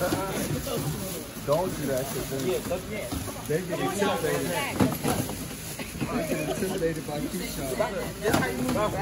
Don't do that shit. Then they get intimidated. They get intimidated by two That's how you move.